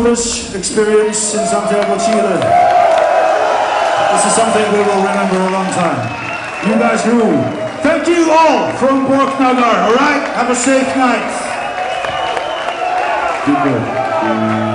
Experience in Santiago, Chile. This is something we will remember a long time. You guys rule. Thank you all from Borknagar, alright? Have a safe night. Good good.